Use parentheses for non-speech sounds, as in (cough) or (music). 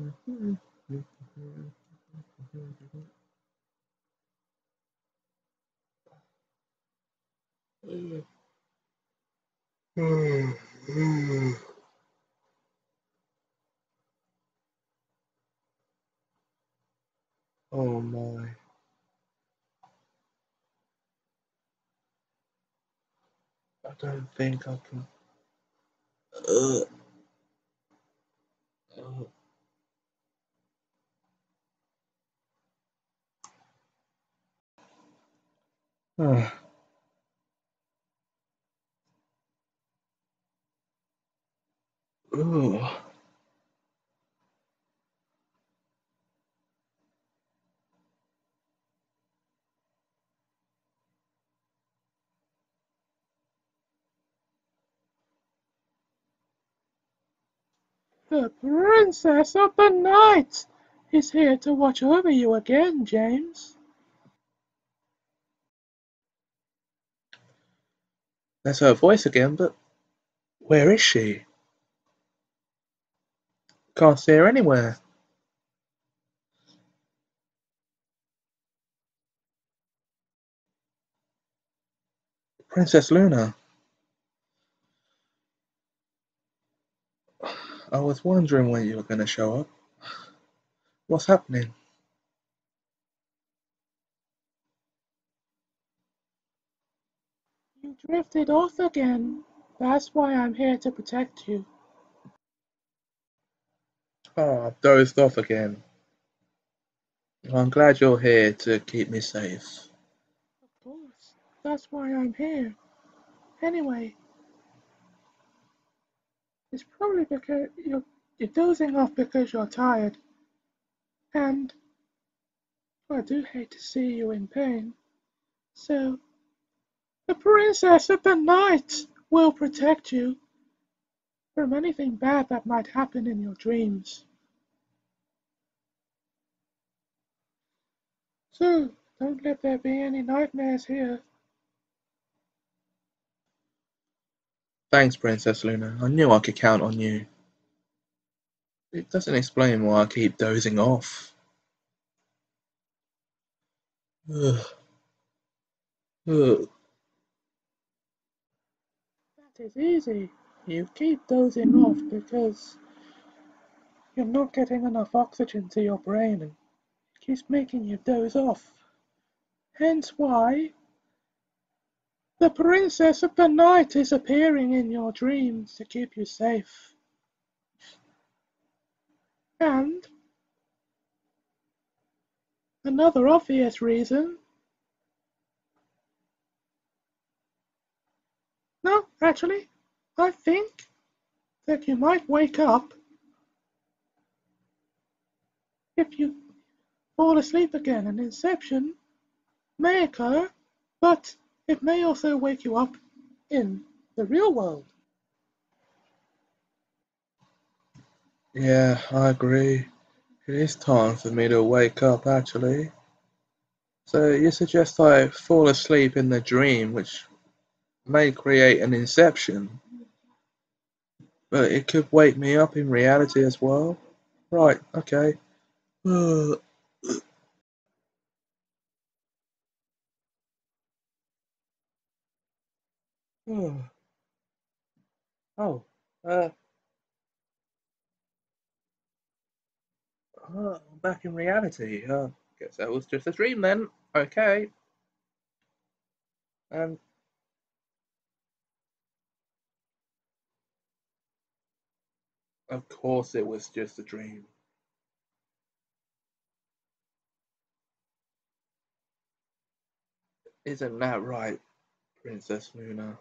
(laughs) Oh my. I don't think I can. Uh, uh, uh, uh. The Princess of the Night is here to watch over you again, James. That's her voice again, but where is she? Can't see her anywhere. Princess Luna. I was wondering when you were going to show up. What's happening? Drifted off again. That's why I'm here to protect you. Oh, I've dozed off again. I'm glad you're here to keep me safe. Of course. That's why I'm here. Anyway, it's probably because you're, you're dozing off because you're tired. And I do hate to see you in pain. So, the Princess of the Night will protect you from anything bad that might happen in your dreams. So, don't let there be any nightmares here. Thanks, Princess Luna. I knew I could count on you. It doesn't explain why I keep dozing off. Ugh. Ugh. Is easy. You keep dozing off because you're not getting enough oxygen to your brain and keeps making you doze off. Hence why the Princess of the Night is appearing in your dreams to keep you safe. And another obvious reason. Actually, I think that you might wake up if you fall asleep again. An inception may occur, but it may also wake you up in the real world. Yeah, I agree. It is time for me to wake up, actually. So you suggest I fall asleep in the dream, which may create an inception, but it could wake me up in reality as well? Right, okay. (sighs) Oh, uh, uh, back in reality. Uh, guess that was just a dream then. Okay. And of course it was just a dream. Isn't that right, Princess Luna?